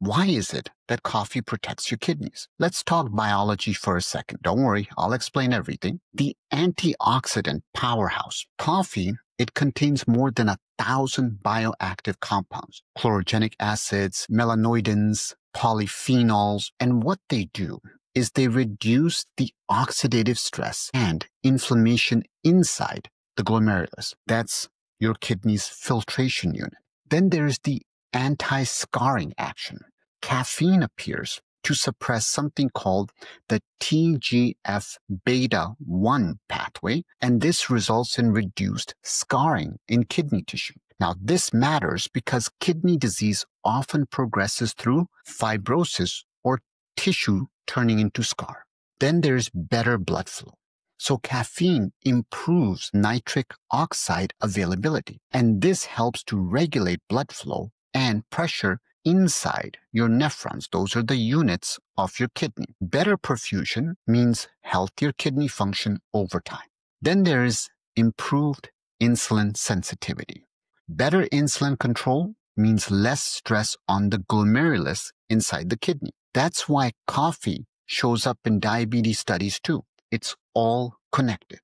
Why is it that coffee protects your kidneys? Let's talk biology for a second. Don't worry, I'll explain everything. The antioxidant powerhouse, coffee, it contains more than a thousand bioactive compounds, chlorogenic acids, melanoidins, polyphenols, and what they do is they reduce the oxidative stress and inflammation inside the glomerulus. That's your kidney's filtration unit. Then there's the anti-scarring action. Caffeine appears to suppress something called the TGF beta 1 pathway, and this results in reduced scarring in kidney tissue. Now, this matters because kidney disease often progresses through fibrosis or tissue turning into scar. Then there's better blood flow. So caffeine improves nitric oxide availability, and this helps to regulate blood flow and pressure inside your nephrons. Those are the units of your kidney. Better perfusion means healthier kidney function over time. Then there is improved insulin sensitivity. Better insulin control means less stress on the glomerulus inside the kidney. That's why coffee shows up in diabetes studies too. It's all connected.